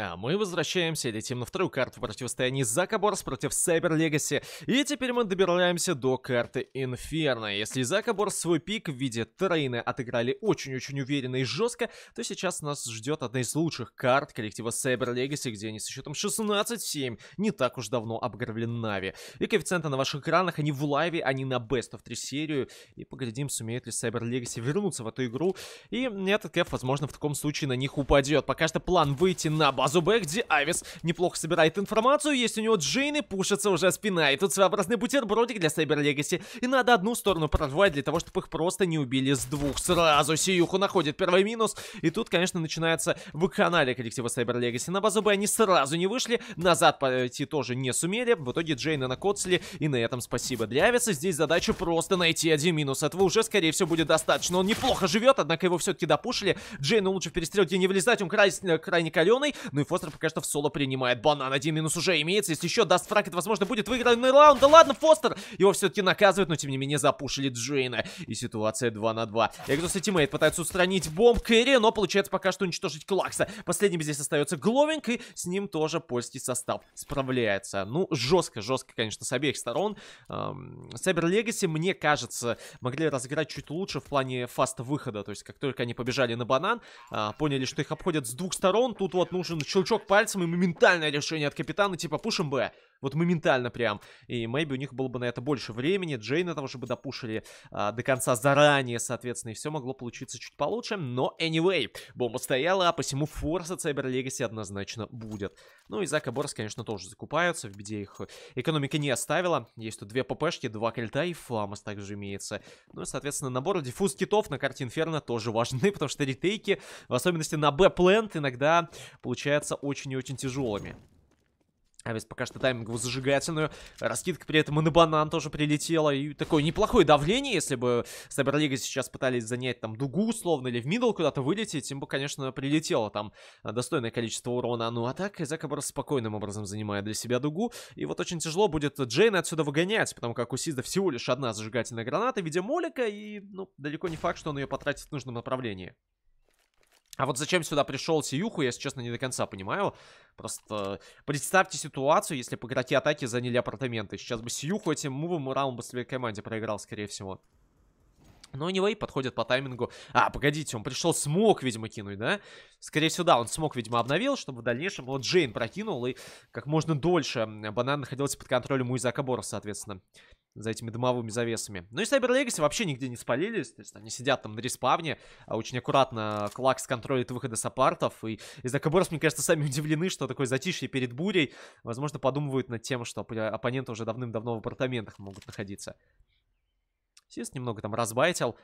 А мы возвращаемся, летим на вторую карту противостояния Izako Boars против Cyber Legacy. И теперь мы добираемся до карты Инферно. Если Izako Boars свой пик в виде Train ы отыграли очень-очень уверенно и жестко, то сейчас нас ждет одна из лучших карт коллектива Cyber Legacy, где они с счетом 16-7 не так уж давно обыгрывали Нави. И коэффициенты на ваших экранах, они в live е, они на Best of 3 серию. И поглядим, сумеет ли Cyber Legacy вернуться в эту игру. И этот кэф, возможно, в таком случае на них упадет. Пока что план выйти на базу базу где Авис неплохо собирает информацию, есть у него Джейн и пушится уже спина, и тут своеобразный бутербродик для Сайбер Легаси, и надо одну сторону прорвать для того, чтобы их просто не убили с двух сразу. Сиюху находит первый минус, и тут, конечно, начинается вакханалия коллектива Сайбер Легаси. На базу Б они сразу не вышли, назад пойти тоже не сумели, в итоге Джейна накоцали, и на этом спасибо. Для Ависа здесь задача просто найти один минус, этого уже, скорее всего, будет достаточно. Он неплохо живет, однако его все-таки допушили. Джейну лучше в перестрелке не влезать, он край, крайне каленый, ну и Фостер пока что в соло принимает банан. Один минус уже имеется. Если еще даст фраг, это, возможно, будет выигранный раунд. Да ладно, Фостер! Его все-таки наказывают, но, тем не менее, запушили Джейна. И ситуация 2 на 2. Экзос и teammate пытаются устранить bomb carry, но получается пока что уничтожить Клакса. Последним здесь остается Гловинг, и с ним тоже польский состав справляется. Ну, жестко, жестко, конечно, с обеих сторон. Cyber Legacy, мне кажется, могли разыграть чуть лучше в плане fast а выхода. То есть, как только они побежали на банан, а, поняли, что их обходят с двух сторон, тут вот нужен щелчок пальцем и моментальное решение от капитана, типа пушим Б. Вот моментально прям. И maybe у них было бы на это больше времени. Джейна того же бы допушили а, до конца заранее, соответственно, и все могло получиться чуть получше. Но anyway, бомба стояла, а посему форс от Cyber Legacy однозначно будет. Ну и Зак и Борс, конечно, тоже закупаются. В беде их экономика не оставила. Есть тут две ППшки, два кольта и фламос также имеется. Ну и, соответственно, набор диффуз китов на карте Инферно тоже важны, потому что ретейки, в особенности на Б-плент, иногда получаются очень и очень тяжелыми. А ведь пока что тайминг зажигательную. Раскидка при этом и на банан тоже прилетела. И такое неплохое давление, если бы Сайберлига сейчас пытались занять там дугу условно или в мидл куда-то вылететь, им бы, конечно, прилетело там достойное количество урона. Ну а так Изакабр спокойным образом занимает для себя дугу. И вот очень тяжело будет Джейна отсюда выгонять, потому как у Сизда всего лишь одна зажигательная граната в виде молика. И, ну, далеко не факт, что он ее потратит в нужном направлении. А вот зачем сюда пришел Сиюху, я, если честно, не до конца понимаю. Просто представьте ситуацию, если бы игроки атаки заняли апартаменты. Сейчас бы Сиюху этим мувом раунд бы своей команде проиграл, скорее всего. Но anyway, подходит по таймингу. А, погодите, он пришел смог, видимо, кинуть, да? Скорее всего, да, он смог, видимо, обновил, чтобы в дальнейшем вот Джейн прокинул, и как можно дольше банан находился под контролем у Изака Бора, соответственно за этими дымовыми завесами. Ну и Cyber Legacy вообще нигде не спалились, то есть они сидят там на респавне, а очень аккуратно Клакс контролит выходы саппартов, и из-за Каборс, мне кажется, сами удивлены, что такое затишье перед бурей, возможно, подумывают над тем, что оппоненты уже давным-давно в апартаментах могут находиться. Сис немного там разбайтил,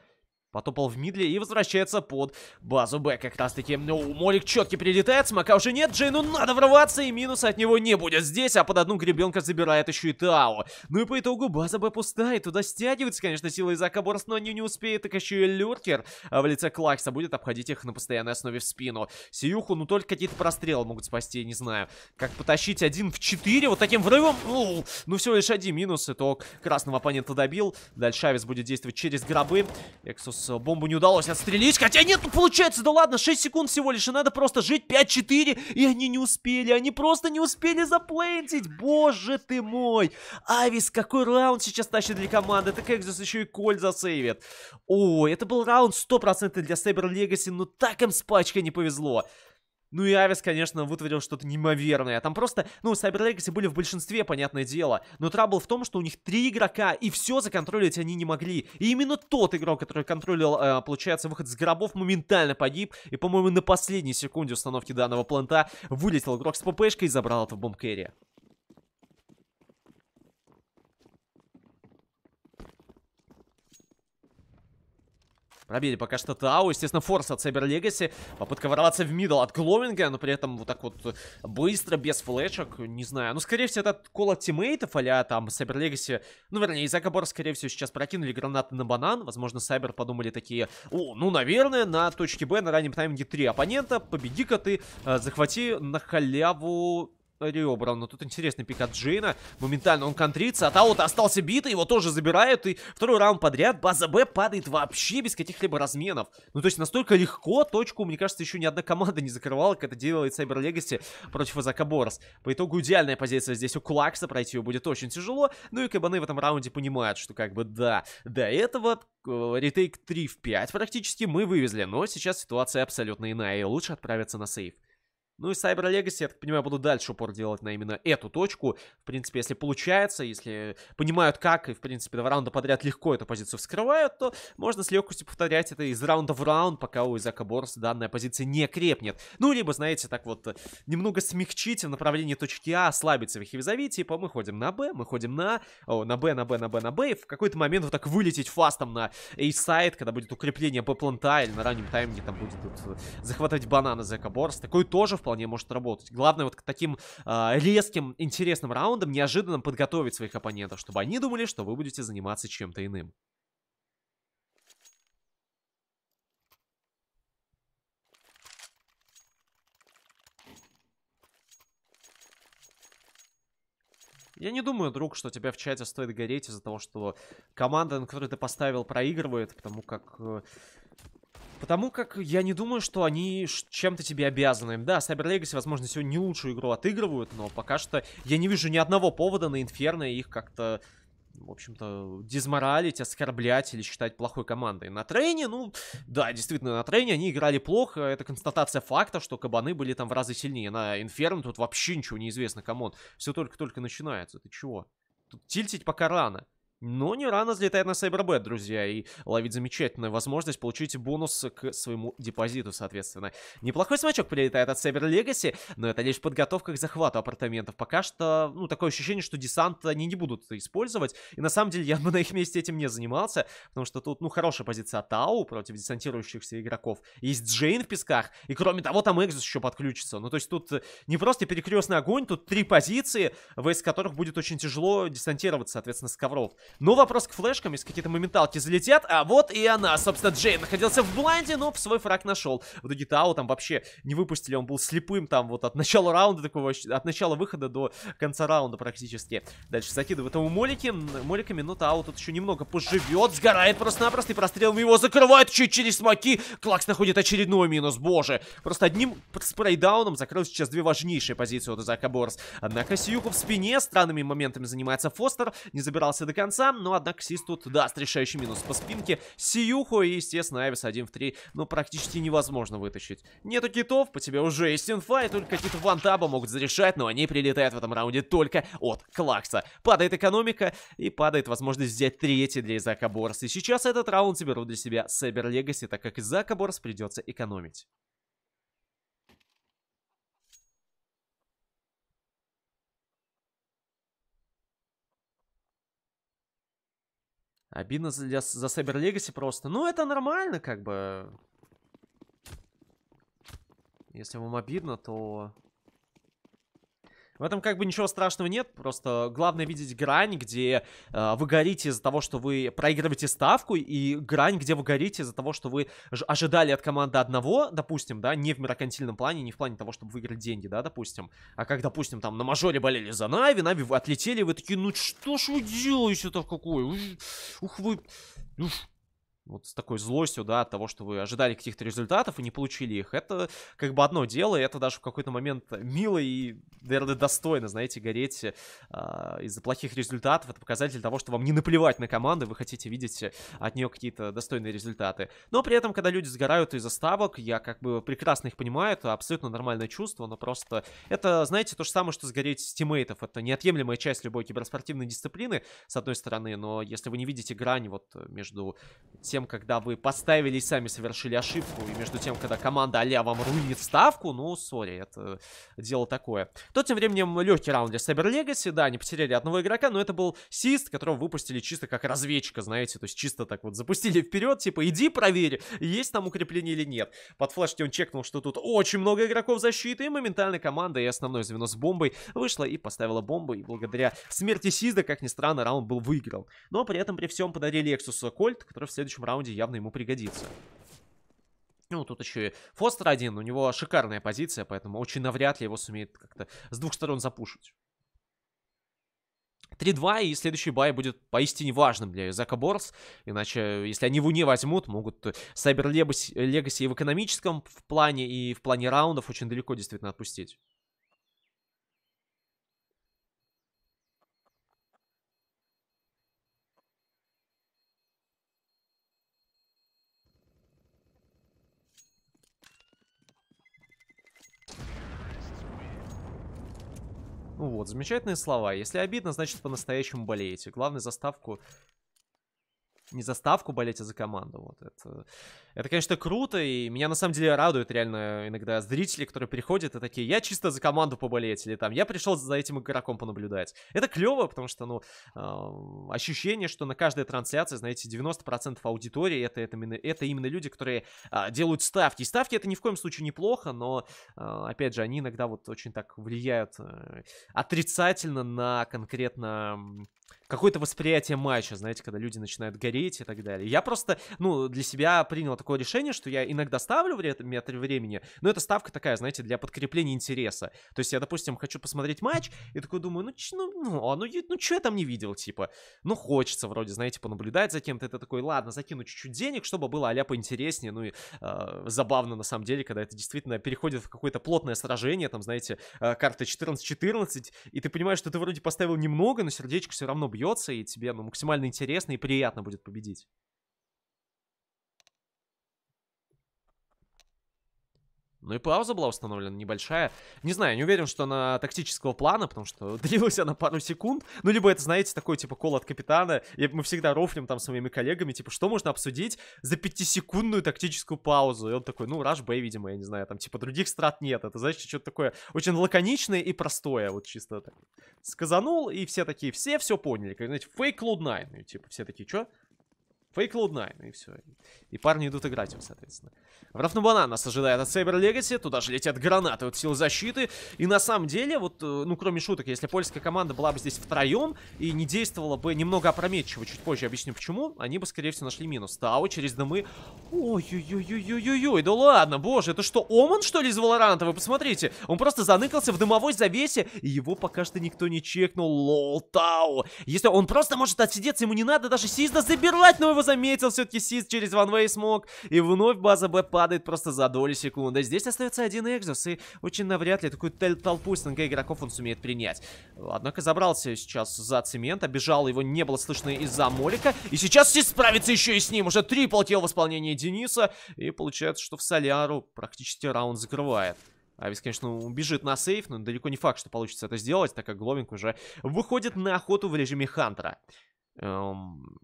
Потопал в мидле и возвращается под базу Б как раз таки. Ну, Молик четкий прилетает, смока уже нет, Джейну надо врываться и минуса от него не будет здесь, а под одну гребенка забирает еще и Тао. Ну и по итогу база Б пустая, туда стягивается, конечно, сила из Акаборс, но они не успеют, так еще и Люркер а в лице Клакса будет обходить их на постоянной основе в спину. Сиюху, ну только какие-то прострелы могут спасти, не знаю. Как потащить один в 4 вот таким врывом? Ну, ну всего лишь один минус, итог красного оппонента добил. Дальше Авис будет действовать через гробы. Эксус бомбу не удалось отстрелить. Хотя нет, ну получается, да ладно, 6 секунд всего лишь, и надо просто жить 5-4. И они не успели, они просто не успели заплентить. Боже ты мой. Авис, какой раунд сейчас тащит для команды. Так Экзус еще и Коль засейвит. О, это был раунд 100% для Saber Legacy, но так им с пачкой не повезло. Ну и Авис, конечно, вытворил что-то неимоверное. Там просто, ну, Cyber Legacy были в большинстве, понятное дело. Но трабл в том, что у них три игрока, и все законтролить они не могли. И именно тот игрок, который контролил, э, получается, выход с гробов, моментально погиб. И, по-моему, на последней секунде установки данного планта вылетел игрок с ППшкой и забрал это в бомб -кэрри. Пробили пока что Тау. Естественно, форс от Cyber Legacy. Попытка ворваться в мидл от Гловинга, но при этом вот так вот быстро, без флешек. Не знаю. Ну, скорее всего, это кол от тиммейтов, а там Cyber Legacy. Ну, вернее, Izako Boars, скорее всего, сейчас прокинули гранаты на банан. Возможно, Cyber подумали такие, о, ну, наверное, на точке Б на раннем тайминге три оппонента. Победи-ка ты, э, захвати на халяву ребра. Но тут интересный пик от Джейна. Моментально он контрится. А Тао-то остался битый, его тоже забирают. И второй раунд подряд база Б падает вообще без каких-либо разменов. Ну, то есть настолько легко точку, мне кажется, еще ни одна команда не закрывала, как это делает Cyber Legacy против Азака Борос. По итогу идеальная позиция здесь у Клакса, пройти ее будет очень тяжело. Ну и Кабаны в этом раунде понимают, что как бы да, до этого э, ретейк 3 в 5 практически мы вывезли, но сейчас ситуация абсолютно иная, и лучше отправиться на сейф. Ну и Cyber Legacy, я так понимаю, буду дальше упор делать на именно эту точку. В принципе, если получается, если понимают как, и, в принципе, два раунда подряд легко эту позицию вскрывают, то можно с легкостью повторять это из раунда в раунд, пока у Изака Борс данная позиция не крепнет. Ну, либо, знаете, так вот, немного смягчить в направлении точки А, ослабить своих визави, типа мы ходим на Б, мы ходим на... О, на Б, на Б, на Б, на Б, и в какой-то момент вот так вылететь фастом на A-сайд, когда будет укрепление Б-планта, или на раннем тайминге там будет тут захватывать бананы Изака Борс. Такой тоже вполне может работать. Главное вот к таким э, резким, интересным раундам неожиданно подготовить своих оппонентов, чтобы они думали, что вы будете заниматься чем-то иным. Я не думаю, друг, что тебя в чате стоит гореть из-за того, что команда, на которую ты поставил, проигрывает, потому как э, Потому как я не думаю, что они чем-то тебе обязаны. Да, Cyber Legacy, возможно, сегодня не лучшую игру отыгрывают, но пока что я не вижу ни одного повода на Инферно их как-то, в общем-то, дизморалить, оскорблять или считать плохой командой. На трейне, ну, да, действительно, на трейне они играли плохо. Это констатация факта, что кабаны были там в разы сильнее. На Инферно тут вообще ничего не известно, come on. Все только-только начинается. Ты чего? Тут тильтить пока рано. Но не рано взлетает на Cyberbet, друзья, и ловить замечательную возможность получить бонус к своему депозиту, соответственно. Неплохой смачок прилетает от Cyber Legacy, но это лишь подготовка к захвату апартаментов. Пока что, ну, такое ощущение, что десант они не будут использовать, и на самом деле я бы на их месте этим не занимался, потому что тут, ну, хорошая позиция Тау против десантирующихся игроков. Есть Джейн в песках, и кроме того, там Экзус еще подключится. Ну, то есть тут не просто перекрестный огонь, тут три позиции, в из которых будет очень тяжело десантироваться, соответственно, с ковров. Но вопрос к флешкам, если какие-то моменталки залетят. А вот и она, собственно, Джейн находился в блайнде, но свой фраг нашел. В итоге Тау там вообще не выпустили, он был слепым там вот от начала раунда такого, от начала выхода до конца раунда практически. Дальше закидывают ему молики, моликами, но Тау тут еще немного поживет, сгорает просто-напросто, и прострелом его закрывают чуть через смоки. Клакс находит очередной минус, боже. Просто одним спрейдауном закрыл сейчас две важнейшие позиции от Izako Boars. Однако Сиюку в спине, странными моментами занимается Фостер, не забирался до конца конца, но, однако, Сис тут даст решающий минус по спинке. Сиюху и, естественно, Айвис 1 в 3, ну, практически невозможно вытащить. Нету китов, по тебе уже есть инфа, и только какие-то вантабы могут зарешать, но они прилетают в этом раунде только от Клакса. Падает экономика, и падает возможность взять третий для Изака Борс. И сейчас этот раунд заберут для себя Сайбер Легаси, так как Изака Борс придется экономить. Обидно для, за Cyber Legacy просто. Ну, это нормально, как бы. Если вам обидно, то в этом как бы ничего страшного нет, просто главное видеть грань, где э, вы горите из-за того, что вы проигрываете ставку, и грань, где вы горите из-за того, что вы ожидали от команды одного, допустим, да, не в меркантильном плане, не в плане того, чтобы выиграть деньги, да, допустим, а как, допустим, там на мажоре болели за Нави, Нави вы отлетели, вы такие, ну что ж вы делаете-то какой? Ух вы... Ух, вот с такой злостью, да, от того, что вы ожидали каких-то результатов и не получили их. Это как бы одно дело, и это даже в какой-то момент мило и, наверное, достойно, знаете, гореть э, из-за плохих результатов. Это показатель того, что вам не наплевать на команду, вы хотите видеть от нее какие-то достойные результаты. Но при этом, когда люди сгорают из-за ставок, я как бы прекрасно их понимаю, это абсолютно нормальное чувство, но просто это, знаете, то же самое, что сгореть с тиммейтов. Это неотъемлемая часть любой киберспортивной дисциплины, с одной стороны, но если вы не видите грань вот между тем, когда вы поставили и сами совершили ошибку, и между тем, когда команда а вам руинит ставку, ну, сори, это дело такое. То тем временем легкий раунд для Cyber Legacy, да, они потеряли одного игрока, но это был Сист, которого выпустили чисто как разведчика, знаете, то есть чисто так вот запустили вперед, типа, иди проверь, есть там укрепление или нет. Под флешки он чекнул, что тут очень много игроков защиты, и моментально команда и основное звено с бомбой вышла и поставила бомбу, и благодаря смерти Сизда, как ни странно, раунд был выиграл. Но при этом при всем подарили Exus Кольт, который в следующем раунде явно ему пригодится. Ну, тут еще и Фостер один, у него шикарная позиция, поэтому очень навряд ли его сумеет как-то с двух сторон запушить. 3-2, и следующий бай будет поистине важным для Зака Борс. Иначе, если они его не возьмут, могут Сайбер Легаси в экономическом в плане, и в плане раундов очень далеко действительно отпустить. Вот, замечательные слова. Если обидно, значит по-настоящему болеете. Главное заставку не за ставку болеть, а за команду. Вот это, это, конечно, круто, и меня на самом деле радует реально иногда зрители, которые приходят и такие, я чисто за команду поболеть, или там, я пришел за этим игроком понаблюдать. Это клево, потому что, ну, э, ощущение, что на каждой трансляции, знаете, 90% аудитории это, это, именно, это именно люди, которые э, делают ставки. И ставки это ни в коем случае неплохо, но, э, опять же, они иногда вот очень так влияют э, отрицательно на конкретно какое-то восприятие матча, знаете, когда люди начинают гореть и так далее. Я просто, ну, для себя принял такое решение, что я иногда ставлю метр времени, но эта ставка такая, знаете, для подкрепления интереса. То есть я, допустим, хочу посмотреть матч, и такой думаю, ну, ну, ну, а, ну, ну что я там не видел, типа. Ну, хочется вроде, знаете, понаблюдать за кем-то. Это такой, ладно, закину чуть-чуть денег, чтобы было а поинтереснее, ну, и э, забавно на самом деле, когда это действительно переходит в какое-то плотное сражение, там, знаете, э, карта 14-14, и ты понимаешь, что ты вроде поставил немного, но сердечко все равно бьется, и тебе ну, максимально интересно и приятно будет победить. Ну и пауза была установлена небольшая. Не знаю, не уверен, что она тактического плана, потому что длилась она пару секунд. Ну, либо это, знаете, такой, типа, кол от капитана. И мы всегда рофлим там своими коллегами, типа, что можно обсудить за пятисекундную тактическую паузу? И он такой, ну, Rush Бэй, видимо, я не знаю, там, типа, других страт нет. Это, знаете, что-то такое очень лаконичное и простое, вот чисто так. Сказанул, и все такие, все все поняли. Как, знаете, фейк Cloud9. И, типа, все такие, что? Фейк Cloud9, и все. И парни идут играть его, соответственно. Врав на банан нас ожидает от Saber Legacy. Туда же летят гранаты от сил защиты. И на самом деле, вот, э, ну, кроме шуток, если польская команда была бы здесь втроем и не действовала бы немного опрометчиво, чуть позже объясню почему, они бы, скорее всего, нашли минус. Тау через дымы. Ой-ой-ой-ой-ой-ой. Да ладно, боже, это что, Оман, что ли, из Валоранта? Вы посмотрите. Он просто заныкался в дымовой завесе, и его пока что никто не чекнул. Лол, Тау. Если он просто может отсидеться, ему не надо даже Сизда забирать, но его заметил все-таки Сиз через ванвей смог. И вновь база Б падает просто за доли секунды. Здесь остается один Экзос, и очень навряд ли такую толпу СНГ игроков он сумеет принять. Однако забрался сейчас за цемент, обежал, его не было слышно из-за Молика. И сейчас Сиз справится еще и с ним. Уже три полтел в исполнении Дениса. И получается, что в Соляру практически раунд закрывает. Авис, конечно, убежит на сейф, но далеко не факт, что получится это сделать, так как Гловинг уже выходит на охоту в режиме Хантера. Эм,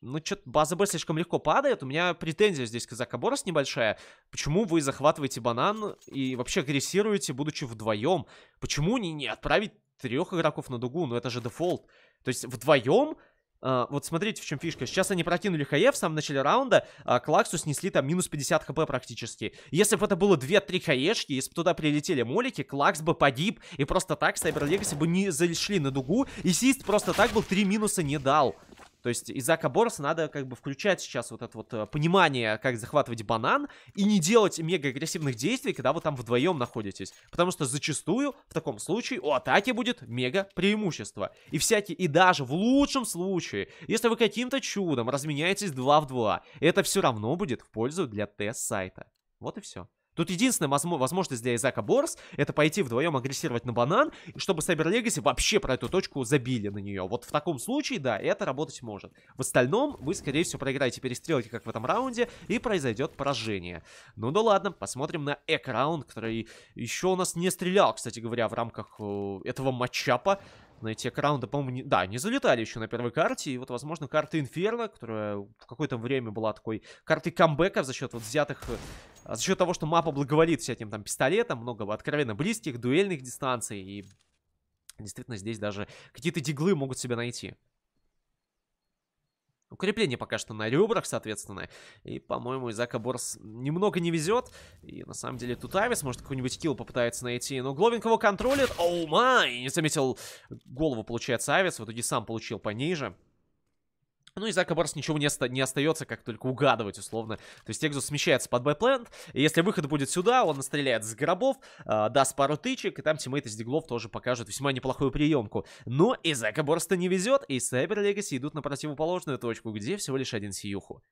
ну, что-то база Б слишком легко падает. У меня претензия здесь к Закаборос небольшая. Почему вы захватываете банан и вообще агрессируете, будучи вдвоем? Почему не, не отправить трех игроков на дугу? Ну, это же дефолт. То есть вдвоем Uh, вот смотрите, в чем фишка. Сейчас они прокинули HE в самом начале раунда, а Клаксу снесли там минус 50 хп практически. Если бы это было 2-3 хаешки, если бы туда прилетели молики, Клакс бы погиб, и просто так Cyber Legacy бы не зашли на дугу, и Сист просто так был 3 минуса не дал. То есть Izako Boars надо как бы включать сейчас вот это вот э, понимание, как захватывать банан, и не делать мега агрессивных действий, когда вы там вдвоем находитесь. Потому что зачастую в таком случае у атаки будет мега преимущество. И всякие, и даже в лучшем случае, если вы каким-то чудом разменяетесь 2 в 2, это все равно будет в пользу для тест-сайта. Вот и все. Тут единственная возможность для Изака Борс это пойти вдвоем агрессировать на банан, и чтобы Cyber Legacy вообще про эту точку забили на нее. Вот в таком случае, да, это работать может. В остальном вы, скорее всего, проиграете перестрелки, как в этом раунде, и произойдет поражение. Ну да ладно, посмотрим на эк-раунд, который еще у нас не стрелял, кстати говоря, в рамках э, этого матчапа на эти раунды, по-моему, не... да, не залетали еще на первой карте. И вот, возможно, карта Инферно, которая в какое-то время была такой картой камбэка за счет вот взятых... Э, за счет того, что мапа благоволит всяким там пистолетам, много откровенно близких, дуэльных дистанций. И действительно здесь даже какие-то диглы могут себя найти. Укрепление пока что на ребрах, соответственно. И, по-моему, Izako Boars немного не везет. И, на самом деле, тут Авис, может, какой-нибудь килл попытается найти. Но Гловинг его контролит. Oh my! Не заметил голову, получается, Авис. В итоге сам получил пониже. Ну Izako Boars ничего не, оста не остается, как только угадывать, условно. То есть Экзус смещается под байплент, и если выход будет сюда, он настреляет с гробов, э, даст пару тычек, и там тиммейт из диглов тоже покажет весьма неплохую приемку. Но Izako Boars не везет, и Cyber Legacy идут на противоположную точку, где всего лишь один Сиюху.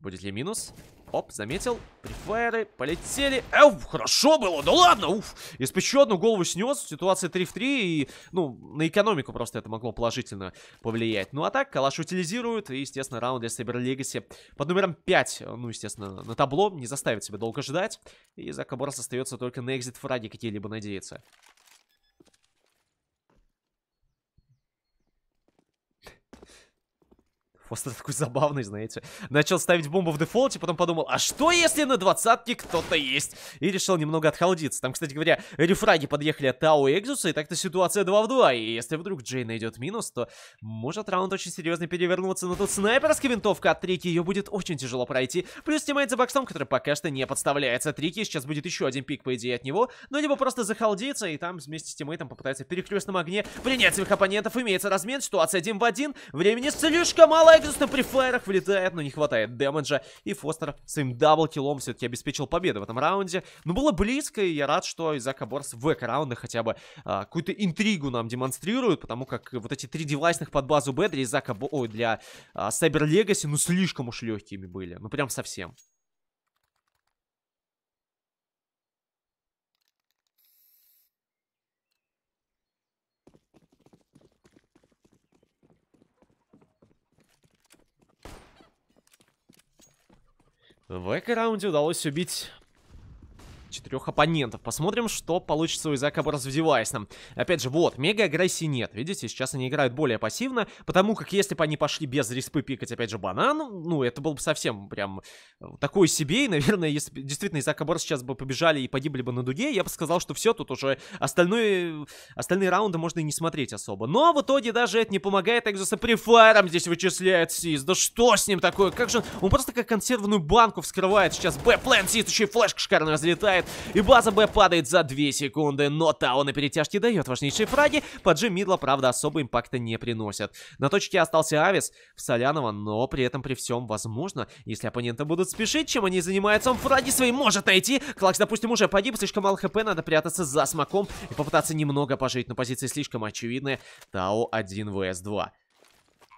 Будет ли минус? Оп, заметил. Прифайры полетели. Эу, хорошо было, да ладно, уф. Если бы еще одну голову снес, ситуация 3 в 3, и, ну, на экономику просто это могло положительно повлиять. Ну, а так, калаш утилизирует, и, естественно, раунд для Сайбер Легаси под номером 5, ну, естественно, на табло, не заставит себя долго ждать. И за Каборс остается только на экзит фраги какие-либо надеяться. Просто такой забавный, знаете. Начал ставить бомбу в дефолте, потом подумал, а что если на двадцатке кто-то есть? И решил немного отхалдиться. Там, кстати говоря, рефраги подъехали от Тау и Экзуса, и так-то ситуация 2 в 2. И если вдруг Джей найдет минус, то может раунд очень серьезно перевернуться. Но тут снайперская винтовка от Трики, ее будет очень тяжело пройти. Плюс тиммейт за боксом, который пока что не подставляется. Трики сейчас будет еще один пик, по идее, от него. Но либо просто захалдится, и там вместе с тиммейтом попытается в перекрестном огне принять своих оппонентов. Имеется размен, ситуация один в один. Времени слишком мало, Экзус на префайрах вылетает, но не хватает дэмэджа. И Фостер своим даблкиллом все-таки обеспечил победу в этом раунде. Но было близко, и я рад, что Izako Boars в эко-раунде хотя бы а, какую-то интригу нам демонстрирует, потому как вот эти три девайсных под базу Б для Изака. Ой, для а, Cyber Legacy, ну слишком уж легкими были. Ну прям совсем. В эко-раунде удалось убить четырех оппонентов. Посмотрим, что получится у Изака Борс в девайсном. Опять же, вот, мега-агрессии нет. Видите, сейчас они играют более пассивно, потому как если бы они пошли без респы пикать, опять же, банан, ну, это было бы совсем прям э, такой себе. И, наверное, если действительно Изака Борс сейчас бы побежали и погибли бы на дуге, я бы сказал, что все, тут уже остальные, остальные раунды можно и не смотреть особо. Но в итоге даже это не помогает. Экзуса префайром здесь вычисляет Сис. Да что с ним такое? Как же он просто как консервную банку вскрывает сейчас. Б-план Сис, еще и флешка шикарно разлетает залетает, и база Б падает за 2 секунды, но Тао на перетяжке дает важнейшие фраги, поджим мидла, правда, особо импакта не приносят. На точке остался Авис в Солянова, но при этом при всем возможно, если оппоненты будут спешить, чем они занимаются, он фраги свои может найти. Клакс, допустим, уже погиб, слишком мало хп, надо прятаться за смоком и попытаться немного пожить, но позиции слишком очевидные. Тао 1 vs 2.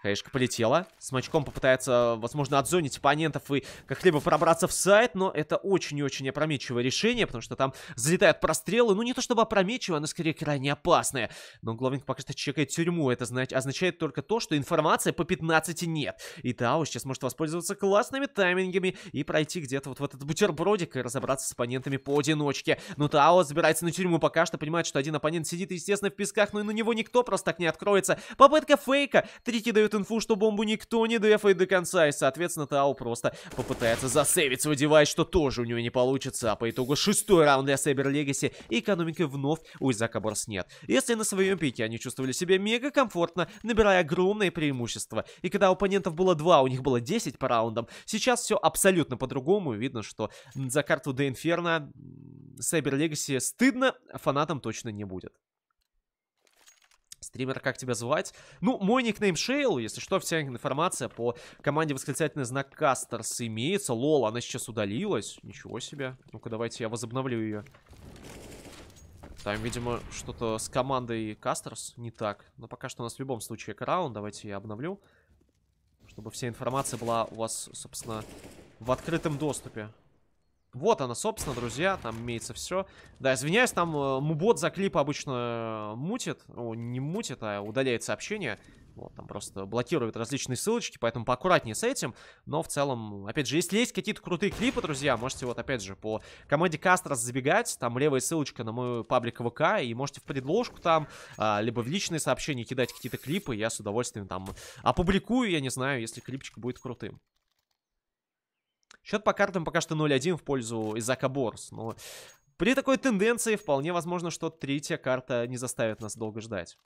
Хаешка полетела. Смачком попытается, возможно, отзонить оппонентов и как-либо пробраться в сайт, но это очень и очень опрометчивое решение, потому что там залетают прострелы. Ну, не то чтобы опрометчивое, но скорее крайне опасное. Но Гловинг пока что чекает тюрьму. Это означает только то, что информации по 15 нет. И Тао сейчас может воспользоваться классными таймингами и пройти где-то вот в этот бутербродик и разобраться с оппонентами поодиночке. Но Тао забирается на тюрьму пока что, понимает, что один оппонент сидит, естественно, в песках, но и на него никто просто так не откроется. Попытка фейка. Трики дают дает инфу, что бомбу никто не дефает до конца, и, соответственно, Тау просто попытается засейвить свой девайс, что тоже у него не получится. А по итогу шестой раунд для Сайбер Легаси, и экономики вновь у Изака Борс нет. Если на своем пике они чувствовали себя мега комфортно, набирая огромное преимущество, и когда у оппонентов было 2, у них было 10 по раундам, сейчас все абсолютно по-другому, видно, что за карту Де Инферно Сайбер Легаси стыдно, фанатам точно не будет. Стример, как тебя звать? Ну, мой никнейм Шейл, если что, вся информация по команде восклицательный знак Кастерс имеется. Лол, она сейчас удалилась. Ничего себе. Ну-ка, давайте я возобновлю ее. Там, видимо, что-то с командой Кастерс не так. Но пока что у нас в любом случае краун. Давайте я обновлю. Чтобы вся информация была у вас, собственно, в открытом доступе. Вот она, собственно, друзья, там имеется все. Да, извиняюсь, там э, мубот за клип обычно мутит. О, не мутит, а удаляет сообщения. Вот, там просто блокирует различные ссылочки, поэтому поаккуратнее с этим. Но в целом, опять же, если есть какие-то крутые клипы, друзья, можете вот опять же по команде Кастрос забегать. Там левая ссылочка на мой паблик ВК, и можете в предложку там, а, либо в личные сообщения кидать какие-то клипы. Я с удовольствием там опубликую, я не знаю, если клипчик будет крутым. Счет по картам пока что 0-1 в пользу Изака Борс. Но при такой тенденции вполне возможно, что третья карта не заставит нас долго ждать.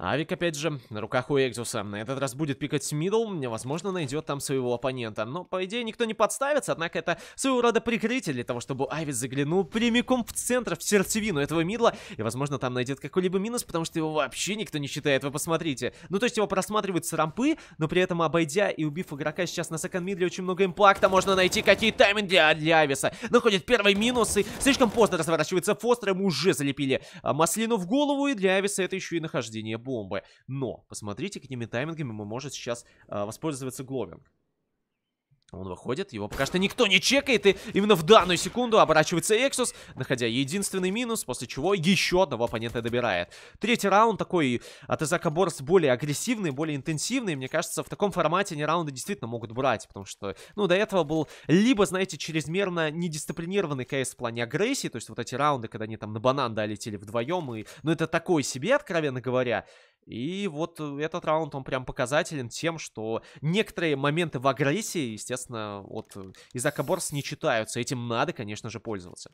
Авик, опять же, на руках у Экзуса. На этот раз будет пикать мидл, возможно, найдет там своего оппонента. Но, по идее, никто не подставится, однако это своего рода прикрытие для того, чтобы Авис заглянул прямиком в центр, в сердцевину этого мидла, и, возможно, там найдет какой-либо минус, потому что его вообще никто не считает, вы посмотрите. Ну, то есть его просматривают с рампы, но при этом, обойдя и убив игрока сейчас на секонд мидле, очень много импакта, можно найти какие тайминги для, для Ависа. Находит первый минус, и слишком поздно разворачивается Фостер, ему уже залепили а, маслину в голову, и для Ависа это еще и нахождение бомбы. Но, посмотрите, какими таймингами мы может сейчас э, воспользоваться Гловинг. Он выходит, его пока что никто не чекает, и именно в данную секунду оборачивается Эксус, находя единственный минус, после чего еще одного оппонента добирает. Третий раунд такой от Изака Борс более агрессивный, более интенсивный. Мне кажется, в таком формате они раунды действительно могут брать, потому что, ну, до этого был либо, знаете, чрезмерно недисциплинированный КС в плане агрессии, то есть вот эти раунды, когда они там на банан, да, летели вдвоем, и, ну, это такой себе, откровенно говоря. И вот э, этот раунд, он прям показателен тем, что некоторые моменты в агрессии, естественно, от э, Изака Борс не читаются. Этим надо, конечно же, пользоваться.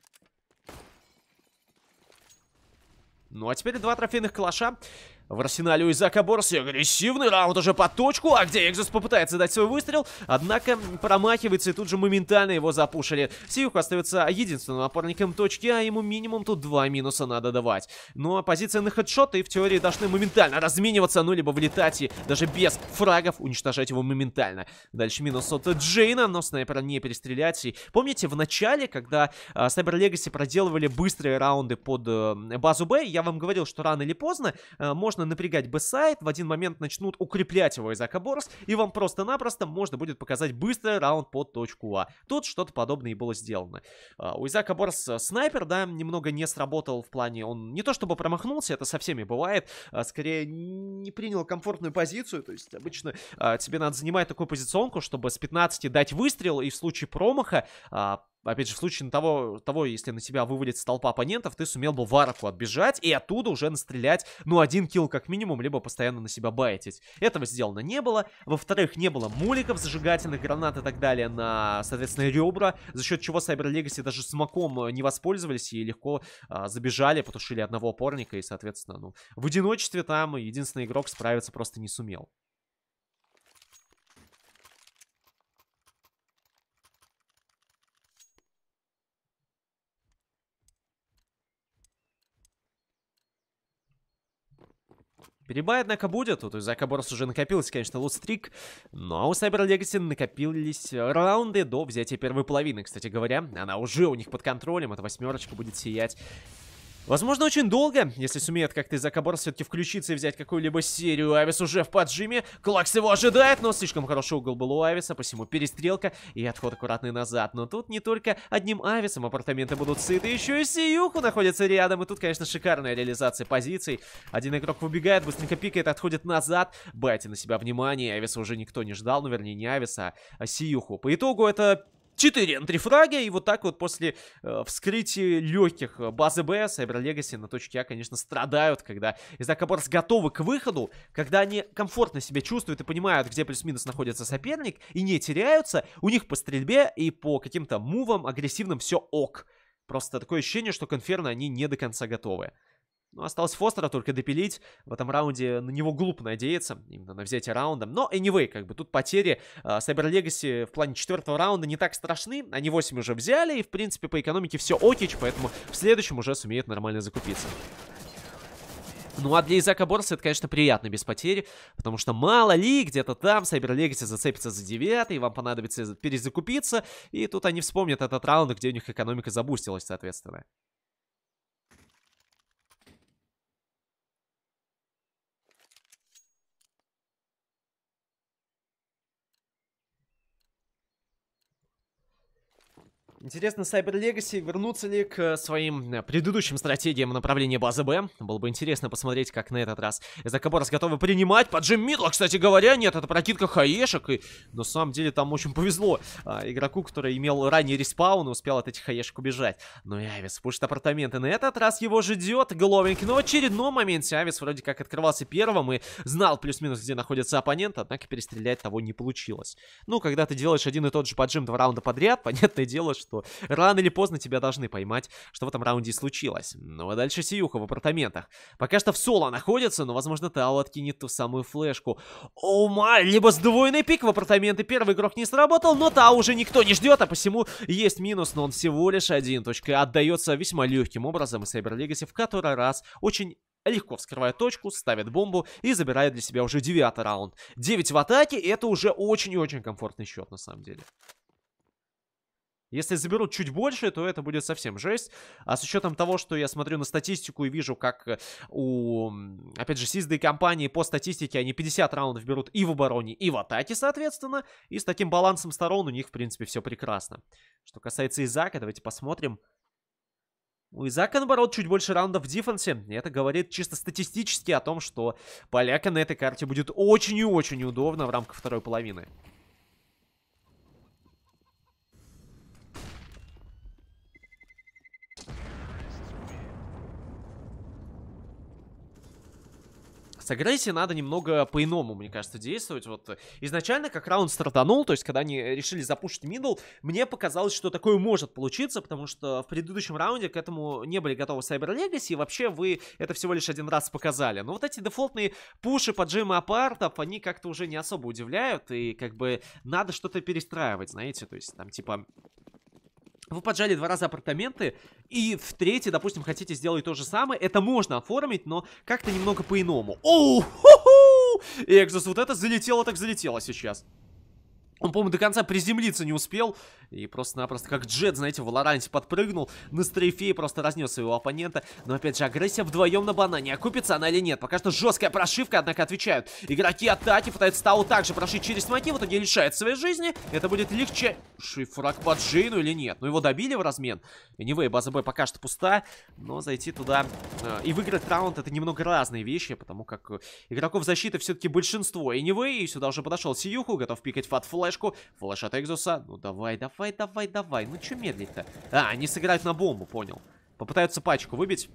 Ну а теперь два трофейных калаша. В арсенале у Изака Борси агрессивный раунд уже по точку, а где Экзус попытается дать свой выстрел, однако промахивается и тут же моментально его запушили. Сиюх остается единственным опорником точки, а ему минимум тут два минуса надо давать. Но позиция на хедшоты в теории должны моментально размениваться, ну либо влетать и даже без фрагов уничтожать его моментально. Дальше минус от Джейна, но снайпера не перестрелять. И помните, в начале, когда э, Cyber проделывали быстрые раунды под э, базу Б, я вам говорил, что рано или поздно э, можно можно напрягать Б-сайт, в один момент начнут укреплять его из Акаборс, и вам просто-напросто можно будет показать быстрый раунд под точку А. Тут что-то подобное и было сделано. Uh, у Изака Борс э, снайпер, да, немного не сработал в плане, он не то чтобы промахнулся, это со всеми бывает, а скорее не принял комфортную позицию, то есть обычно uh, тебе надо занимать такую позиционку, чтобы с 15 дать выстрел, и в случае промаха опять же, в случае того, того, если на тебя вывалится толпа оппонентов, ты сумел бы в арку отбежать и оттуда уже настрелять, ну, один килл как минимум, либо постоянно на себя байтить. Этого сделано не было. Во-вторых, не было муликов, зажигательных гранат и так далее на, соответственно, ребра, за счет чего Cyber Legacy даже смоком не воспользовались и легко а, забежали, потушили одного опорника и, соответственно, ну, в одиночестве там единственный игрок справиться просто не сумел. Перебай, однако, будет. Тут у Зака Борс уже накопился, конечно, лутстрик. Но у Cyber Legacy накопились раунды до взятия первой половины, кстати говоря. Она уже у них под контролем. Эта восьмерочка будет сиять Возможно, очень долго, если сумеет как-то из Акабор все-таки включиться и взять какую-либо серию. Авис уже в поджиме, Клакс его ожидает, но слишком хороший угол был у Ависа, посему перестрелка и отход аккуратный назад. Но тут не только одним Ависом апартаменты будут сыты, еще и Сиюху находится рядом. И тут, конечно, шикарная реализация позиций. Один игрок выбегает, быстренько пикает, отходит назад. Байте на себя внимание, Ависа уже никто не ждал, ну, вернее, не Ависа, а Сиюху. По итогу это 4 энтрифрага, и вот так вот после э, вскрытия легких э, базы Б, Cyber Legacy на точке А, конечно, страдают, когда Изакаборс готовы к выходу, когда они комфортно себя чувствуют и понимают, где плюс-минус находится соперник, и не теряются, у них по стрельбе и по каким-то мувам агрессивным все ок. Просто такое ощущение, что конферно они не до конца готовы. Ну, осталось Фостера только допилить. В этом раунде на него глупо надеяться, именно на взятие раунда. Но, anyway, как бы тут потери uh, Cyber Legacy в плане четвертого раунда не так страшны. Они 8 уже взяли, и, в принципе, по экономике все окич, поэтому в следующем уже сумеют нормально закупиться. Ну а для Изака Борса это, конечно, приятно без потери, потому что мало ли, где-то там Cyber Legacy зацепится за девятый, вам понадобится перезакупиться, и тут они вспомнят этот раунд, где у них экономика забустилась, соответственно. Интересно, Cyber Legacy вернутся ли к своим э, предыдущим стратегиям направления базы Б? Было бы интересно посмотреть, как на этот раз Закаборос готовы принимать. Поджим Мидла, кстати говоря, нет, это прокидка хаешек. И на самом деле там очень повезло а, игроку, который имел ранний респаун и успел от этих хаешек убежать. Но и Авис пушит апартаменты. На этот раз его ждет Гловинг. Но в очередном моменте Авис вроде как открывался первым и знал плюс-минус, где находится оппонент, однако перестрелять того не получилось. Ну, когда ты делаешь один и тот же поджим два раунда подряд, понятное дело, что что рано или поздно тебя должны поймать, что в этом раунде случилось. Ну а дальше Сиюху в апартаментах. Пока что в соло находится, но, возможно, Тао откинет ту самую флешку. О май, либо сдвоенный пик в апартаменты. Первый игрок не сработал, но Тао уже никто не ждет, а посему есть минус, но он всего лишь один. Точка отдается весьма легким образом, и Cyber Legacy в который раз очень легко вскрывает точку, ставит бомбу и забирает для себя уже девятый раунд. 9 в атаке, это уже очень и очень комфортный счет на самом деле. Если заберут чуть больше, то это будет совсем жесть. А с учетом того, что я смотрю на статистику и вижу, как э, у, опять же, сизды компании по статистике они 50 раундов берут и в обороне, и в атаке, соответственно. И с таким балансом сторон у них, в принципе, все прекрасно. Что касается Изака, давайте посмотрим. У Изака, наоборот, чуть больше раундов в дефенсе. И это говорит чисто статистически о том, что поляка на этой карте будет очень и очень удобно в рамках второй половины. С агрессией надо немного по-иному, мне кажется, действовать. Вот э, изначально, как раунд стартанул, то есть, когда они решили запушить мидл, мне показалось, что такое может получиться, потому что в предыдущем раунде к этому не были готовы Cyber Legacy, и вообще вы это всего лишь один раз показали. Но вот эти дефолтные пуши по джима апартов, они как-то уже не особо удивляют, и как бы надо что-то перестраивать, знаете, то есть там типа вы поджали два раза апартаменты, и в третий, допустим, хотите сделать то же самое, это можно оформить, но как-то немного по-иному. Оу, ху-ху! Экзос, вот это залетело так залетело сейчас. Он, по-моему, до конца приземлиться не успел. И просто-напросто, как джет, знаете, в Валоранте подпрыгнул на стрейфе и просто разнес своего оппонента. Но, опять же, агрессия вдвоем на банане. Окупится она или нет? Пока что жесткая прошивка, однако отвечают. Игроки атаки пытаются Тау также прошить через смоки. В итоге лишает своей жизни. Это будет легче. Шифрак под Джейну или нет? Ну, его добили в размен. Anyway, база Б пока что пуста. Но зайти туда э, и выиграть раунд это немного разные вещи. Потому как игроков защиты все-таки большинство. Anyway, и сюда уже подошел Сиюху, готов пикать фат флешку. Флэш от Экзуса. Ну давай, давай, давай, давай. Ну что медлить-то? А, они сыграют на бомбу, понял. Попытаются пачку выбить.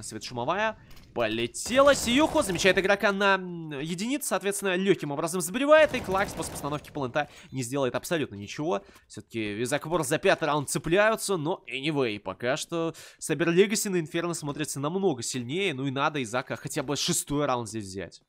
Светошумовая. Полетела. Сиюху замечает игрока на единицу. Соответственно, легким образом заболевает. И Клакс после постановки плента не сделает абсолютно ничего. Все-таки Визакбор за пятый раунд цепляются. Но anyway, пока что Сабер Легаси на Инферно смотрится намного сильнее. Ну и надо Изака хотя бы шестой раунд здесь взять.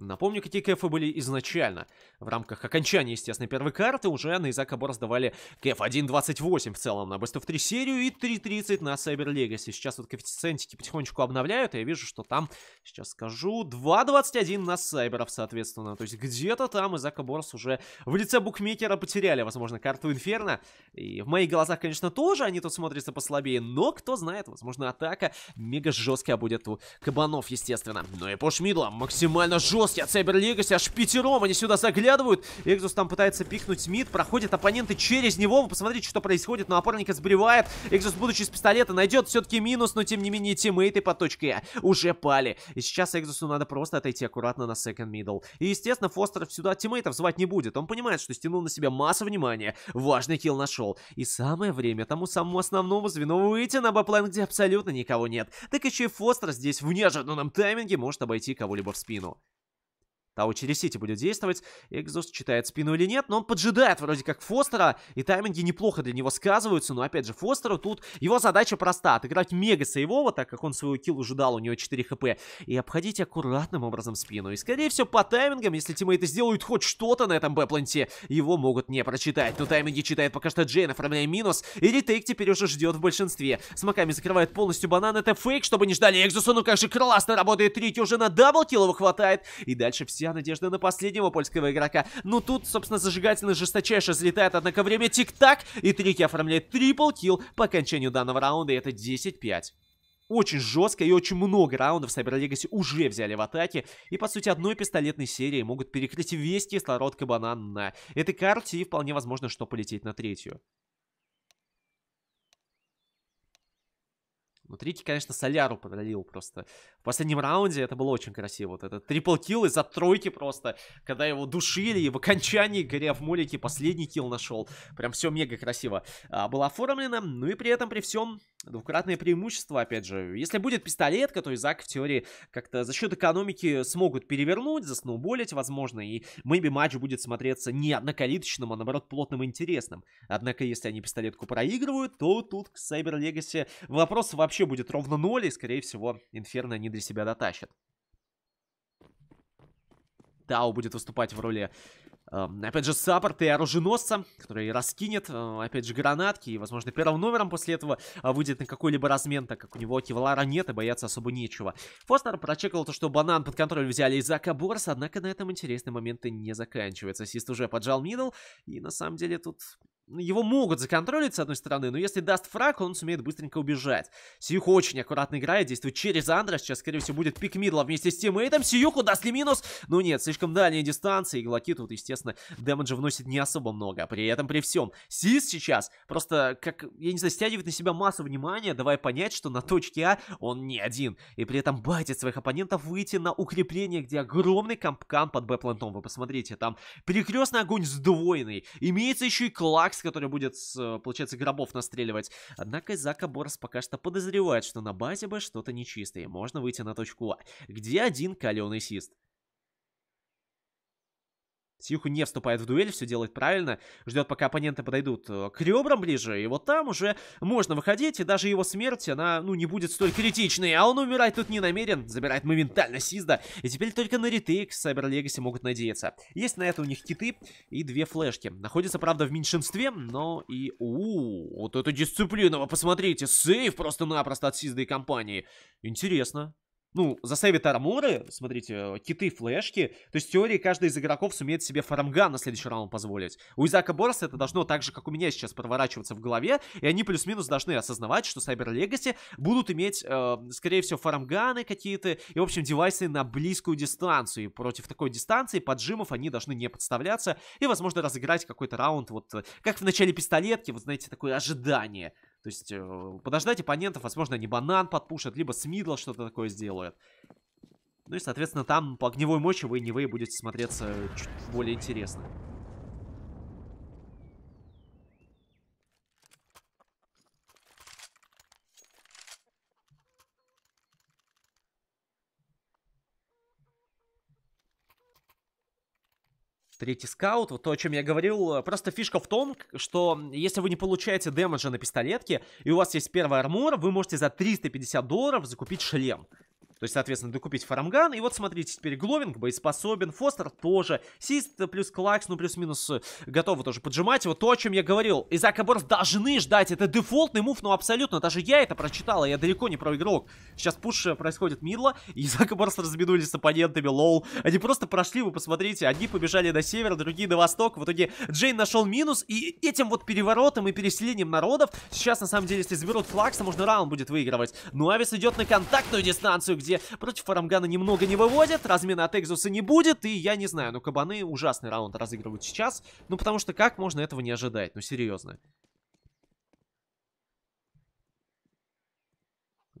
Напомню, какие кэфы были изначально. В рамках окончания, естественно, первой карты уже на Изака Бор сдавали кэф 1.28 в целом на Best of 3 серию и 3.30 на Cyber Legacy. Сейчас вот коэффициентики потихонечку обновляют, и я вижу, что там, сейчас скажу, 2.21 на Сайберов, соответственно. То есть где-то там Изака Борс уже в лице букмекера потеряли, возможно, карту Инферно. И в моих глазах, конечно, тоже они тут смотрятся послабее, но кто знает, возможно, атака мега жесткая будет у кабанов, естественно. Ну и по шмидлам максимально жесткий от Cyber Legacy, аж пятером они сюда заглядывают выглядывают. Экзус там пытается пикнуть мид. Проходят оппоненты через него. Вы посмотрите, что происходит. Но опорника сбривает. Экзус, будучи с пистолета, найдет все-таки минус. Но, тем не менее, тиммейты по точке А уже пали. И сейчас Экзусу надо просто отойти аккуратно на second middle. И, естественно, Фостер сюда тиммейтов звать не будет. Он понимает, что стянул на себя массу внимания. Важный килл нашел. И самое время тому самому основному звену выйти на бэплент, где абсолютно никого нет. Так еще и Фостер здесь в неожиданном тайминге может обойти кого-либо в спину. Тау через CT будет действовать. Экзус читает спину или нет, но он поджидает вроде как Фостера, и тайминги неплохо для него сказываются, но опять же Фостеру тут его задача проста, отыграть мега сейвово, так как он свою килл уже дал, у него 4 хп, и обходить аккуратным образом спину. И скорее всего по таймингам, если тиммейты сделают хоть что-то на этом бэпленте, его могут не прочитать. Но тайминги читает пока что Джейн, оформляя минус, и ретейк теперь уже ждет в большинстве. Смоками закрывает полностью банан, это фейк, чтобы не ждали Экзусу, ну как же классно работает третий, уже на даблкил его хватает, и дальше все вся надежда на последнего польского игрока. Ну тут, собственно, зажигательно жесточайше взлетает, однако время тик-так, и Трики оформляет triple kill по окончанию данного раунда, и это 10-5 очень жестко и очень много раундов Cyber Legacy уже взяли в атаке. И, по сути, одной пистолетной серии могут перекрыть весь кислород кабана на этой карте. И вполне возможно, что полететь на третью. Ну, Трики, конечно, Соляру пролил просто. В последнем раунде это было очень красиво. Вот этот трипл килл из-за тройки просто, когда его душили, и в окончании, горя в молике, последний килл нашел. Прям все мега красиво а, было оформлено. Ну и при этом, при всем, двукратное преимущество, опять же. Если будет пистолетка, то Изак в теории как-то за счет экономики смогут перевернуть, засноуболить, возможно, и maybe матч будет смотреться не однокалиточным, а наоборот плотным и интересным. Однако, если они пистолетку проигрывают, то тут к Cyber Legacy вопрос вообще вообще будет ровно 0, и, скорее всего, Инферно они для себя дотащат. Тау будет выступать в роли Uh, опять же, саппорт и оруженосца, который раскинет, uh, опять же, гранатки, и, возможно, первым номером после этого uh, выйдет на какой-либо размен, так как у него кевлара нет и бояться особо нечего. Фостер прочекал то, что банан под контроль взяли Izako Boars, однако на этом интересные моменты не заканчиваются. Сист уже поджал мидл, и на самом деле тут его могут законтролить, с одной стороны, но если даст фраг, он сумеет быстренько убежать. Сиюху очень аккуратно играет, действует через Андра. Сейчас, скорее всего, будет пик мидла вместе с тиммейтом. Сиюху даст ли минус? Ну нет, слишком дальняя дистанция. Игроки тут, естественно, дэмэджа вносит не особо много. При этом, при всем, Сис сейчас просто, как, я не знаю, стягивает на себя массу внимания, давая понять, что на точке А он не один. И при этом байтит своих оппонентов выйти на укрепление, где огромный кампкан под Б-плантом. Вы посмотрите, там перекрестный огонь сдвоенный. Имеется еще и клакс который будет, получается, гробов настреливать. Однако Зака Борс пока что подозревает, что на базе бы что-то нечистое. Можно выйти на точку А, где один каленый сист. Сьюху не вступает в дуэль, все делает правильно, ждет, пока оппоненты подойдут э, к ребрам ближе, и вот там уже можно выходить, и даже его смерть, она, ну, не будет столь критичной, а он умирать тут не намерен, забирает моментально Сизда, и теперь только на ретейк Cyber Legacy могут надеяться. Есть на это у них киты и две флешки. Находится, правда, в меньшинстве, но и... у, вот эту дисциплину, вы посмотрите, сейв просто-напросто от Сизда и компании. Интересно ну, засейвит арморы, смотрите, киты, флешки. То есть, в теории, каждый из игроков сумеет себе фармган на следующий раунд позволить. У Изака Борса это должно так же, как у меня сейчас, проворачиваться в голове. И они плюс-минус должны осознавать, что Cyber Legacy будут иметь, э, скорее всего, фармганы какие-то. И, в общем, девайсы на близкую дистанцию. И против такой дистанции поджимов они должны не подставляться. И, возможно, разыграть какой-то раунд, вот как в начале пистолетки, вот знаете, такое ожидание. То есть э, подождать оппонентов, возможно, они банан подпушат, либо с мидла что-то такое сделают. Ну и, соответственно, там по огневой мощи вы не вы будете смотреться чуть более интересно. Третий скаут, вот то, о чем я говорил, э, просто фишка в том, что если вы не получаете damage а на пистолетке, и у вас есть первый armor, вы можете за 350 долларов закупить шлем. То есть, соответственно, докупить farm gun. И вот смотрите, теперь Гловинг боеспособен, Фостер тоже. Сист плюс Клакс, ну плюс-минус э, готовы тоже поджимать. Вот то, о чем я говорил. Izako Boars должны ждать. Это дефолтный move, ну абсолютно. Даже я это прочитал, я далеко не про игрок. Сейчас пуш э, происходит мидла. И Izako Boars разминулись с оппонентами, lol. Они просто прошли, вы посмотрите. Одни побежали на север, другие на восток. В итоге Джейн нашел минус. И этим вот переворотом и переселением народов сейчас, на самом деле, если заберут Клакса, можно раунд будет выигрывать. Ну, Авис идет на контактную дистанцию, где где против Фарамгана немного не выводят, размена от Экзуса не будет, и я не знаю, ну кабаны ужасный раунд разыгрывают сейчас, ну потому что как можно этого не ожидать, ну серьезно.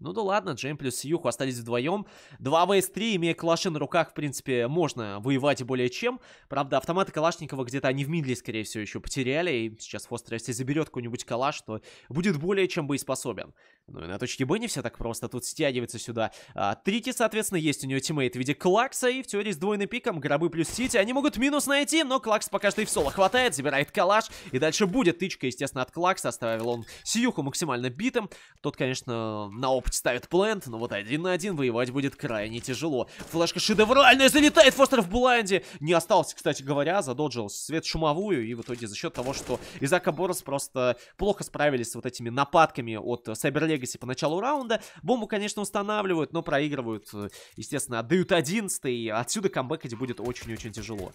Ну да ладно, Джейм плюс Сьюху остались вдвоем. 2 vs 3, имея калаши на руках, в принципе, можно воевать более чем. Правда, автоматы Калашникова где-то они в мидле, скорее всего, еще потеряли. И сейчас Фостер, если заберет какой-нибудь калаш, то будет более чем боеспособен. Ну и на точке Б не все так просто, тут стягивается сюда. А, Трики, соответственно, есть у него тиммейт в виде Клакса, и в теории с двойным пиком, гробы плюс Сити, они могут минус найти, но Клакс пока что и в соло хватает, забирает калаш, и дальше будет тычка, естественно, от Клакса, оставил он Сиюху максимально битым. Тот, конечно, на опыте ставит плент, но вот один на один воевать будет крайне тяжело. Флешка шедевральная, залетает Фостер в блайнде. Не остался, кстати говоря, задоджил светошумовую, и в итоге за счет того, что Izako Boars просто плохо справились с вот этими нападками от Cyber Legacy по началу раунда. Бомбу, конечно, устанавливают, но проигрывают. Э, естественно, отдают 11 и отсюда камбэкать будет очень-очень тяжело.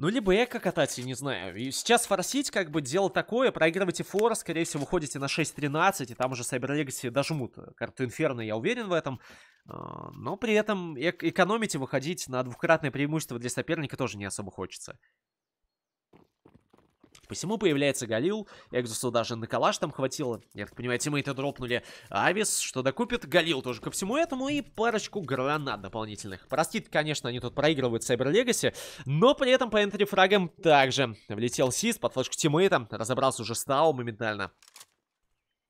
Ну, либо эко катать, я не знаю. И сейчас форсить, как бы, дело такое. Проигрываете фор, скорее всего, выходите на 6-13, и там уже Cyber Legacy дожмут карту Инферно, я уверен в этом. А, но при этом экономить и выходить на двукратное преимущество для соперника тоже не особо хочется. Посему появляется Галил, Экзусу даже на калаш там хватило. Я так понимаю, тиммейты дропнули Авис, что докупит Галил тоже ко всему этому и парочку гранат дополнительных. Простит, конечно, они тут проигрывают Cyber Legacy, но при этом по энтри фрагам также влетел Сис под флешку тиммейта, разобрался уже с Тау моментально.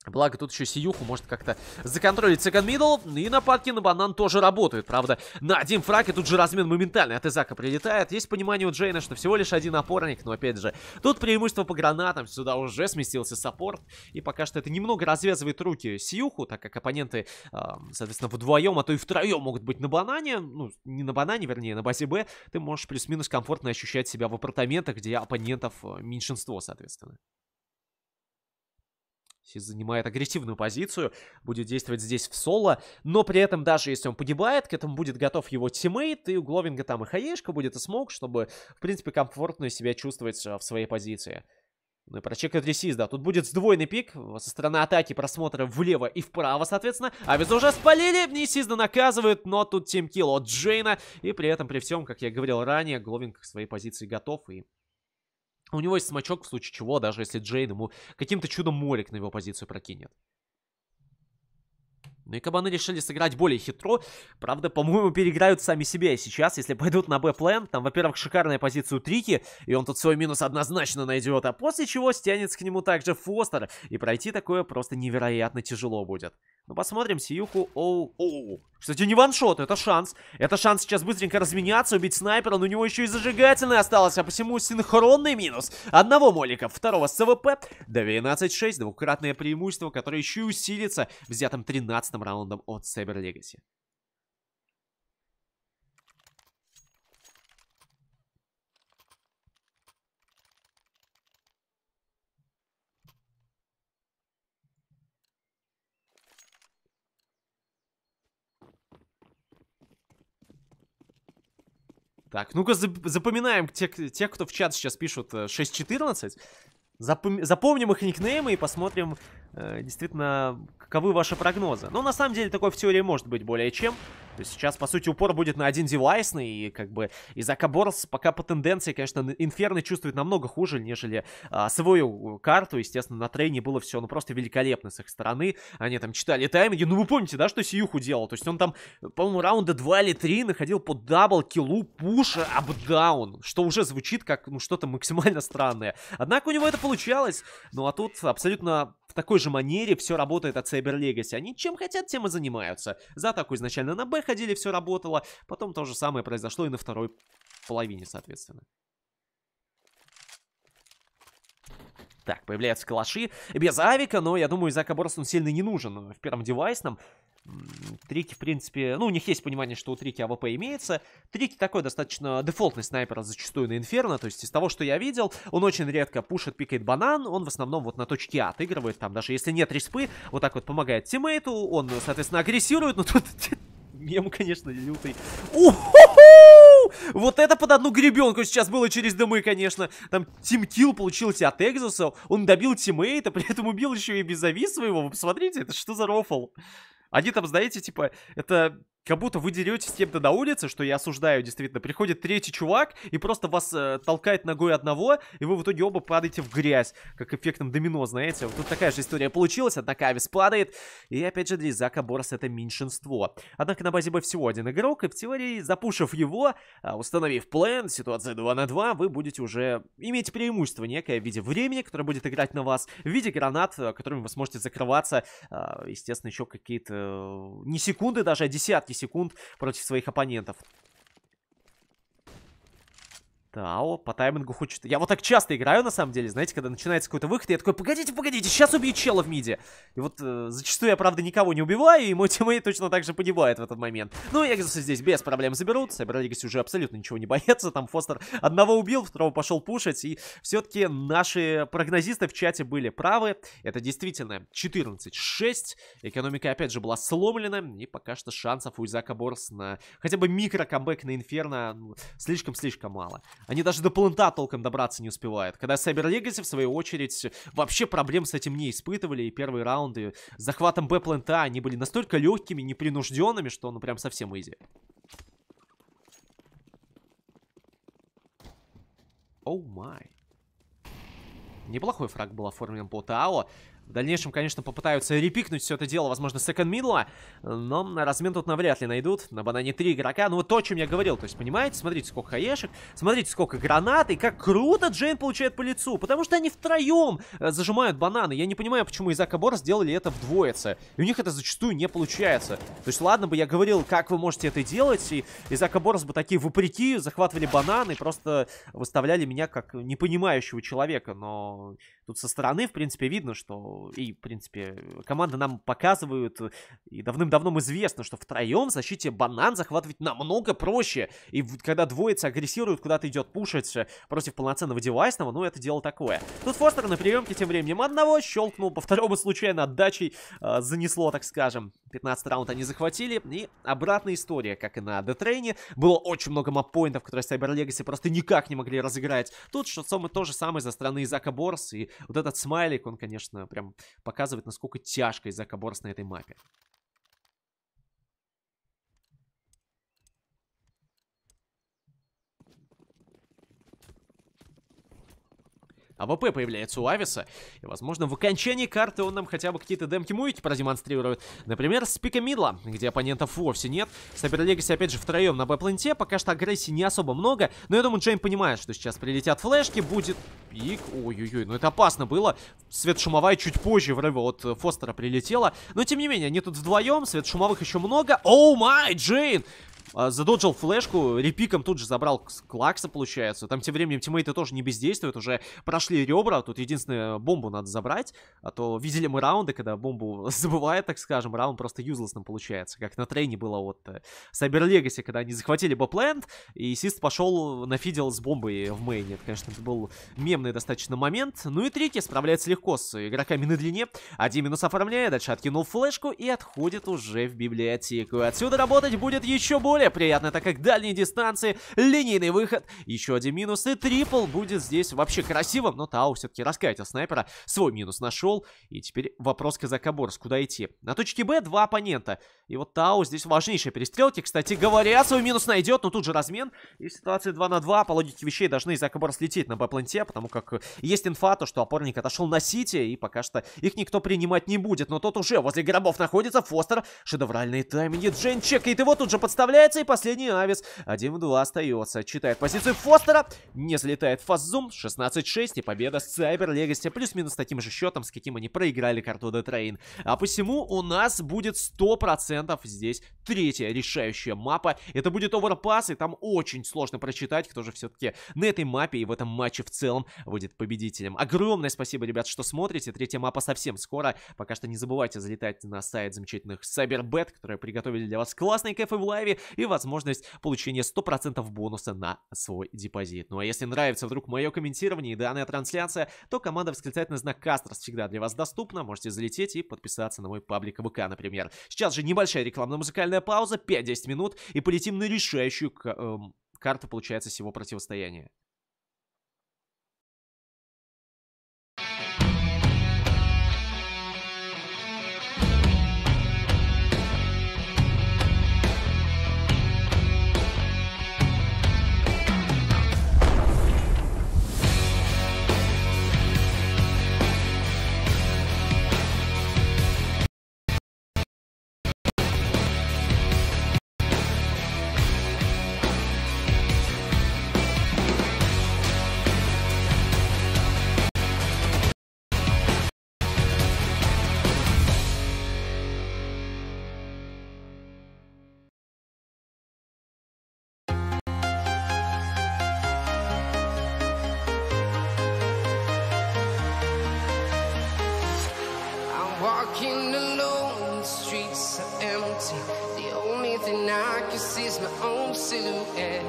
Благо, тут еще Сиюху может как-то законтролить second middle. И нападки на банан тоже работают. Правда, на один фраг и тут же размен моментальный от Izako прилетает. Есть понимание у Джейна, что всего лишь один опорник. Но опять же, тут преимущество по гранатам. Сюда уже сместился саппорт. И пока что это немного развязывает руки Сиюху, так как оппоненты, э, соответственно, вдвоем, а то и втроем могут быть на банане. Ну, не на банане, вернее, на базе Б. Ты можешь плюс-минус комфортно ощущать себя в апартаментах, где оппонентов э, меньшинство, соответственно. Занимает агрессивную позицию, будет действовать здесь в соло, но при этом даже если он погибает, к этому будет готов его тиммейт, и у Гловинга там и хаешка будет, и смог, чтобы, в принципе, комфортно себя чувствовать а, в своей позиции. Ну и прочекает ресиз, да. Тут будет сдвоенный пик со стороны атаки просмотра влево и вправо, соответственно. А ведь уже спалили, Несизда наказывают, но тут тимкилл от Джейна. И при этом, при всем, как я говорил ранее, Гловинг к своей позиции готов и у него есть смачок, в случае чего, даже если Джейн ему каким-то чудом молик на его позицию прокинет. Ну и кабаны решили сыграть более хитро. Правда, по-моему, переиграют сами себя сейчас, если пойдут на Б-план. Там, во-первых, шикарная позиция у Трики, и он тут свой минус однозначно найдет. А после чего стянется к нему также Фостер. И пройти такое просто невероятно тяжело будет. Ну, посмотрим, Сиюху. Оу, оу. Кстати, не ваншот, это шанс. Это шанс сейчас быстренько разменяться, убить снайпера, но у него еще и зажигательный остался, а посему синхронный минус. Одного молика, второго с ЦВП. 12-6, двукратное преимущество, которое еще и усилится взятым 13 раундом от Cyber Legacy. Так, ну-ка запоминаем тех, тех, кто в чат сейчас пишут 6.14. Запом запомним их никнеймы и посмотрим, э, действительно, каковы ваши прогнозы. Но на самом деле такое в теории может быть более чем. То есть сейчас, по сути, упор будет на один девайсный, и как бы из Акаборс пока по тенденции, конечно, Инферно чувствует намного хуже, нежели а, свою карту. Естественно, на трейне было все, ну, просто великолепно с их стороны. Они там читали тайминги. Ну, вы помните, да, что Сиюху делал? То есть он там, по-моему, раунда 2 или 3 находил по double kill у, пуша up down, что уже звучит как, ну, что-то максимально странное. Однако у него это получалось. Ну, а тут абсолютно в такой же манере все работает от Cyber Legacy. Они чем хотят, тем и занимаются. За атаку изначально на Б ходили, все работало. Потом то же самое произошло и на второй половине, соответственно. Так, появляются калаши без авика, но я думаю, Izako Boars он сильно не нужен в первом девайсном. Трики, в принципе, ну, у них есть понимание, что у Трики АВП имеется. Трики такой достаточно дефолтный снайпер зачастую на Инферно, то есть из того, что я видел, он очень редко пушит, пикает банан, он в основном вот на точке А отыгрывает, там даже если нет респы, вот так вот помогает тиммейту, он, соответственно, агрессирует, но тут мем, конечно, лютый. Вот это под одну гребенку сейчас было через дымы, конечно. Там тимкил получился от Экзуса, он добил тиммейта, при этом убил еще и безави своего. Вы посмотрите, это что за рофл? Они там, знаете, типа, это как будто вы деретесь кем-то на улице, что я осуждаю, действительно. Приходит третий чувак и просто вас э, толкает ногой одного, и вы в итоге оба падаете в грязь, как эффектом домино, знаете. Вот тут такая же история получилась, однако Авис падает, и опять же для Зака Борс это меньшинство. Однако на базе Б всего один игрок, и в теории, запушив его, а, установив план, ситуация 2 на 2, вы будете уже иметь преимущество некое в виде времени, которое будет играть на вас, в виде гранат, э, которыми вы сможете закрываться, а, естественно, еще какие-то, э, не секунды даже, а десятки десятки секунд против своих оппонентов. Тао по таймингу хочет... Я вот так часто играю, на самом деле, знаете, когда начинается какой-то выход, я такой, погодите, погодите, сейчас убью чела в миде. И вот э, зачастую я, правда, никого не убиваю, и мой тиммейт точно так же погибает в этот момент. Ну, Экзусы здесь без проблем заберут, Сайберлигаси уже абсолютно ничего не боятся, там Фостер одного убил, второго пошел пушить, и все-таки наши прогнозисты в чате были правы. Это действительно 14-6, экономика, опять же, была сломлена, и пока что шансов у Изака Борс на хотя бы микро-камбэк на Инферно ну, слишком-слишком мало. Они даже до плента толком добраться не успевают. Когда Cyber Legacy, в свою очередь, вообще проблем с этим не испытывали. И первые раунды с захватом Б-плента, они были настолько легкими, непринужденными, что ну прям совсем изи. Оу oh май. Неплохой фраг был оформлен по Тао. В дальнейшем, конечно, попытаются репикнуть все это дело, возможно, секонд мидла, но размен тут навряд ли найдут. На банане три игрока. Ну, вот то, о чем я говорил. То есть, понимаете, смотрите, сколько хаешек, смотрите, сколько гранат, и как круто Джейн получает по лицу. Потому что они втроем э, зажимают бананы. Я не понимаю, почему Изака Бор сделали это вдвоице. И у них это зачастую не получается. То есть, ладно бы я говорил, как вы можете это делать, и Изака Борс бы такие вопреки захватывали бананы, просто выставляли меня как непонимающего человека. Но тут со стороны, в принципе, видно, что и, в принципе, команды нам показывают, и давным-давно известно, что втроем в защите банан захватывать намного проще. И когда двоица агрессируют, куда-то идет пушить против полноценного девайсного, ну, это дело такое. Тут Фостер на приемке тем временем одного щелкнул, по второму случайно отдачей э, занесло, так скажем. 15 раунд они захватили, и обратная история, как и на Детрейне. Было очень много маппоинтов, которые Cyber Legacy просто никак не могли разыграть. Тут что то же самое за стороны Изака Борс, и вот этот смайлик, он, конечно, прям показывает, насколько тяжко Izako Boars на этой мапе. АВП появляется у Ависа. И, возможно, в окончании карты он нам хотя бы какие-то демки-мувики продемонстрирует. Например, с пика мидла, где оппонентов вовсе нет. Cyber Legacy, опять же, втроем на Б-пленте. Пока что агрессии не особо много. Но я думаю, Джейн понимает, что сейчас прилетят флешки, будет пик. Ой-ой-ой, ну это опасно было. Свет шумовая чуть позже врыва от Фостера прилетела. Но, тем не менее, они тут вдвоем. Свет шумовых еще много. Оу май, Джейн! А, задоджил флешку, репиком тут же забрал Клакса, получается. Там тем временем тиммейты тоже не бездействуют, уже прошли ребра. Тут единственное, бомбу надо забрать. А то видели мы раунды, когда бомбу забывает, так скажем, раунд просто юзлесным получается. Как на трейне было от э, Cyber Legacy, когда они захватили Бопленд, и Сист пошел нафидел с бомбой в мейне. Это, конечно, был мемный достаточно момент. Ну и Трики справляется легко с игроками на длине. Один минус оформляет, дальше откинул флешку и отходит уже в библиотеку. Отсюда работать будет еще более более приятно, так как дальние дистанции, линейный выход, еще один минус, и трипл будет здесь вообще красивым, но Тау все-таки раскатил снайпера, свой минус нашел, и теперь вопрос Казака Борс, куда идти? На точке Б два оппонента, и вот Тау здесь важнейшие перестрелки, кстати говоря, свой минус найдет, но тут же размен, и ситуация 2 на 2, по логике вещей должны Izako Boars лететь на Б-пленте, потому как есть инфа, то, что опорник отошел на Сити, и пока что их никто принимать не будет, но тот уже возле гробов находится, Фостер, шедевральные тайминги, Джейн чекает его, тут же подставляет, Появляется и последний Авис. 1 в 2 остается. Читает позицию Фостера. Не залетает fast zoom. 16-6 и победа с Cyber Legacy. Плюс-минус таким же счетом, с каким они проиграли карту de_train. А посему у нас будет 100% здесь третья решающая мапа. Это будет оверпас, и там очень сложно прочитать, кто же все-таки на этой мапе и в этом матче в целом будет победителем. Огромное спасибо, ребят, что смотрите. Третья мапа совсем скоро. Пока что не забывайте залетать на сайт замечательных CyberBet, которые приготовили для вас классные кафе в лайве и возможность получения 100% бонуса на свой депозит. Ну а если нравится вдруг мое комментирование и данная трансляция, то команда восклицательный знак Кастрос всегда для вас доступна. Можете залететь и подписаться на мой паблик ВК, например. Сейчас же небольшая рекламно-музыкальная пауза, 5-10 минут, и полетим на решающую э, карту, получается, всего противостояния. silhouette. Eh.